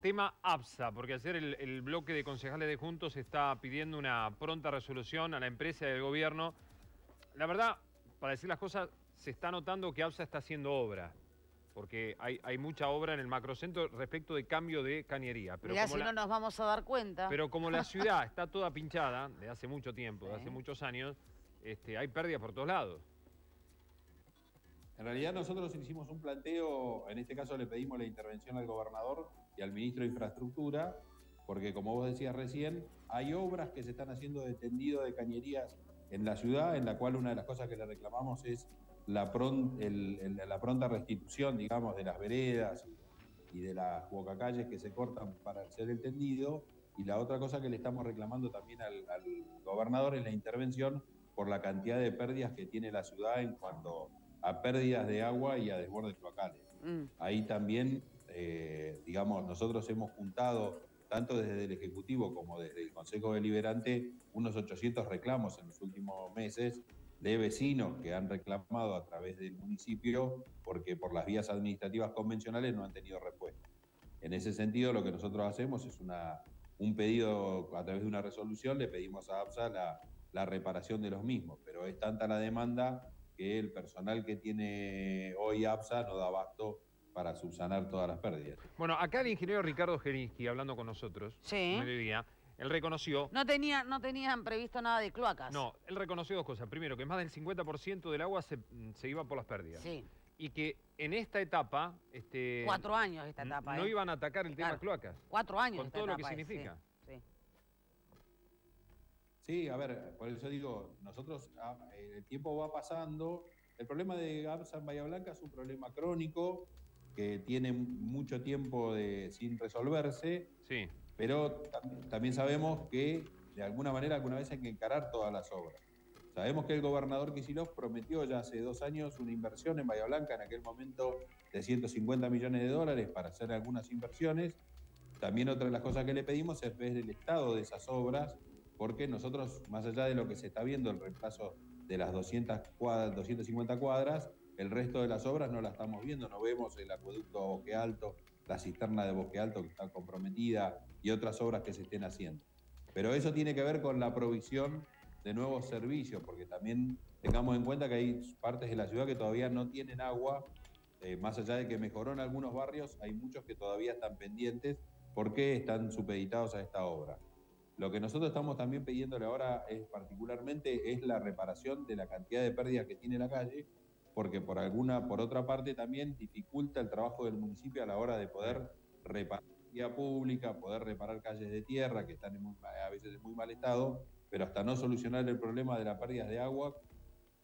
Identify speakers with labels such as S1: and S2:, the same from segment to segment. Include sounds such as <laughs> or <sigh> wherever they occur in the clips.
S1: Tema APSA, porque ayer el, el, bloque de concejales de Juntos está pidiendo una pronta resolución a la empresa y al gobierno. La verdad, para decir las cosas, se está notando que APSA está haciendo obra, porque hay, hay mucha obra en el macrocentro respecto de cambio de cañería.
S2: Pero Mirá, si no nos vamos a dar cuenta.
S1: Pero como la ciudad <laughs> está toda pinchada, de hace mucho tiempo, de hace muchos años, este, hay pérdidas por todos lados.
S3: En realidad nosotros hicimos un planteo, en este caso le pedimos la intervención al gobernador y al ministro de Infraestructura, porque como vos decías recién, hay obras que se están haciendo de tendido de cañerías en la ciudad, en la cual una de las cosas que le reclamamos es la, la pronta restitución, digamos, de las veredas y, de las bocacalles que se cortan para hacer el tendido. Y la otra cosa que le estamos reclamando también al, gobernador es la intervención por la cantidad de pérdidas que tiene la ciudad en cuanto a pérdidas de agua y a desbordes locales. Mm. Ahí también, eh, digamos, nosotros hemos juntado, tanto desde el Ejecutivo como desde el Consejo Deliberante, unos 800 reclamos en los últimos meses de vecinos que han reclamado a través del municipio porque por las vías administrativas convencionales no han tenido respuesta. En ese sentido, lo que nosotros hacemos es una, un pedido a través de una resolución, le pedimos a APSA la, la reparación de los mismos, pero es tanta la demanda que el personal que tiene hoy APSA no da abasto para subsanar todas las pérdidas.
S1: Bueno, acá el ingeniero Ricardo Gerinsky, hablando con nosotros,
S2: sí.
S1: mediodía, él reconoció...
S2: No, tenía, no tenían previsto nada de cloacas.
S1: No, él reconoció dos cosas. Primero, que más del 50% del agua se, se, iba por las pérdidas.
S2: Sí.
S1: Y que en esta etapa... Este,
S2: Cuatro años esta etapa.
S1: No ¿eh? iban a atacar el tema cloacas.
S2: Cuatro años
S1: Con todo lo que significa.
S2: sí.
S3: Sí, a ver, por eso digo, nosotros, ah, el tiempo va pasando. El problema de APSA en Bahía Blanca es un problema crónico que tiene mucho tiempo de, sin resolverse.
S1: Sí.
S3: Pero también sabemos que de alguna manera alguna vez hay que encarar todas las obras. Sabemos que el gobernador Kisilov prometió ya hace dos años una inversión en Bahía Blanca, en aquel momento de 150 millones de dólares para hacer algunas inversiones. También otra de las cosas que le pedimos es ver el estado de esas obras porque nosotros, más allá de lo que se está viendo, el reemplazo de las 200 cuadras, 250 cuadras, el resto de las obras no las estamos viendo, no vemos el acueducto Bosque Alto, la cisterna de Bosque Alto que está comprometida y otras obras que se estén haciendo. Pero eso tiene que ver con la provisión de nuevos servicios, porque también tengamos en cuenta que hay partes de la ciudad que todavía no tienen agua, eh, más allá de que mejoró en algunos barrios, hay muchos que todavía están pendientes porque están supeditados a esta obra. Lo que nosotros estamos también pidiéndole ahora es particularmente es la reparación de la cantidad de pérdidas que tiene la calle, porque por alguna, por otra parte también dificulta el trabajo del municipio a la hora de poder reparar vía pública, poder reparar calles de tierra que están a veces en muy mal estado, pero hasta no solucionar el problema de las pérdidas de agua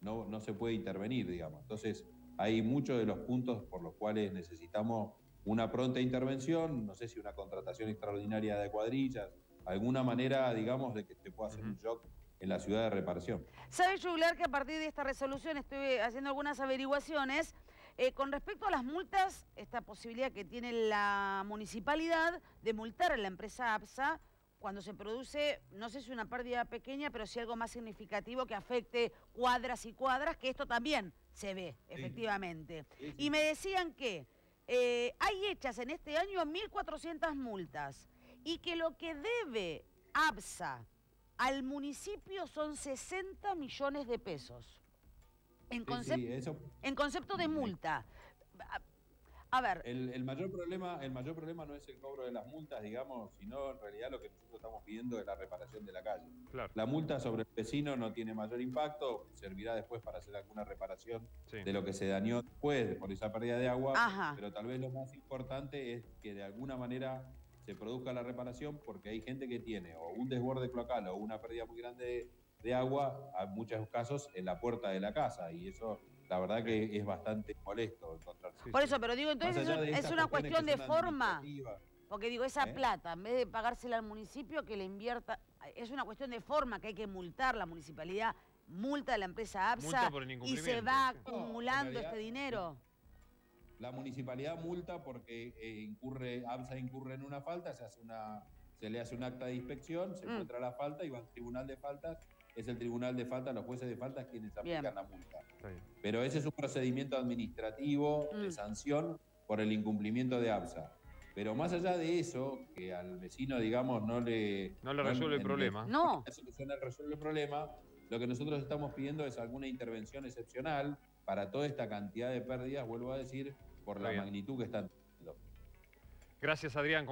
S3: no, no se puede intervenir, digamos. Entonces, hay muchos de los puntos por los cuales necesitamos una pronta intervención, no sé si una contratación extraordinaria de cuadrillas, alguna manera, digamos, de que se pueda hacer un shock en la ciudad de reparación.
S2: ¿Sabe, Juglar, que a partir de esta resolución estoy haciendo algunas averiguaciones eh, con respecto a las multas, esta posibilidad que tiene la municipalidad de multar a la empresa APSA cuando se produce, no sé si una pérdida pequeña, pero sí algo más significativo que afecte cuadras y cuadras, que esto también se ve, efectivamente. Y me decían que eh, hay hechas en este año 1.400 multas y que lo que debe ABSA al municipio son 60 millones de pesos. En, en concepto de multa. A ver.
S3: El, mayor problema, el mayor problema no es el cobro de las multas, digamos, sino en realidad lo que nosotros estamos pidiendo es la reparación de la calle. La multa sobre el vecino no tiene mayor impacto, servirá después para hacer alguna reparación de lo que se dañó después por esa pérdida de agua, pero tal vez lo más importante es que de alguna manera se produzca la reparación porque hay gente que tiene o un desborde cloacal o una pérdida muy grande de, agua, en muchos casos en la puerta de la casa y eso la verdad que es bastante molesto encontrarse.
S2: Por eso, pero digo, entonces es, una cuestión de forma. Porque digo, esa ¿Eh? plata, en vez de pagársela al municipio, que le invierta, es una cuestión de forma que hay que multar la municipalidad, multa a la empresa APSA y se va acumulando este dinero.
S3: La municipalidad multa porque eh, incurre, ABSA incurre en una falta, se, hace una, se le hace un acta de inspección, se mm. encuentra la falta y va al tribunal de faltas. Es el tribunal de faltas, los jueces de faltas quienes aplican la multa. Pero ese es un procedimiento administrativo de mm. sanción por el incumplimiento de ABSA. Pero más allá de eso, que al vecino, digamos, no le...
S1: No le resuelve el problema.
S2: No.
S3: La solución resuelve el problema. Lo que nosotros estamos pidiendo es alguna intervención excepcional para toda esta cantidad de pérdidas, vuelvo a decir, por la
S1: bien.
S3: magnitud que están.
S1: Gracias, Adrián.